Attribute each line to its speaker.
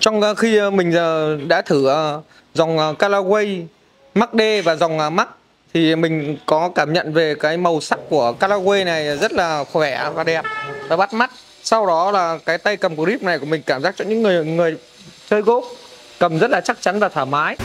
Speaker 1: Trong ờ, khi ờ, mình ờ, đã thử dòng Callaway Max D và dòng ờ, Max thì mình có cảm nhận về cái màu sắc của Callaway này rất là khỏe và đẹp và bắt mắt. Sau đó là cái tay cầm grip này của mình cảm giác cho những người người chơi golf cầm rất là chắc chắn và thoải mái.